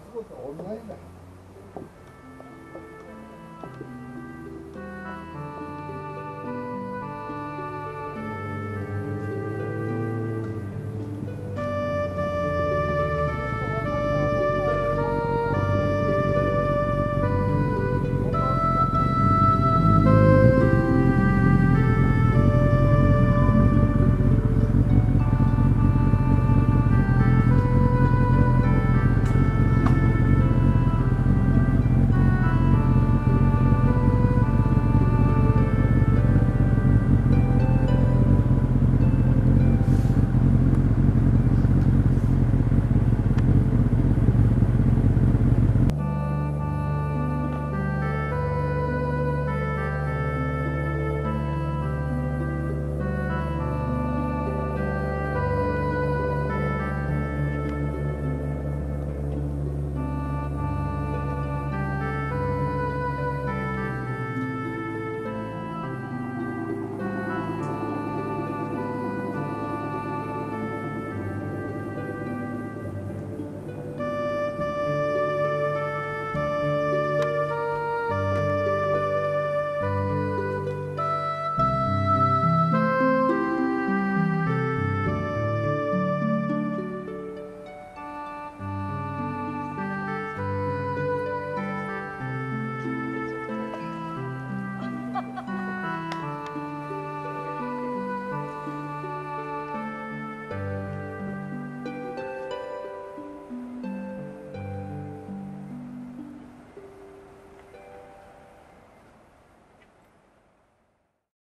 スゴと同じだよ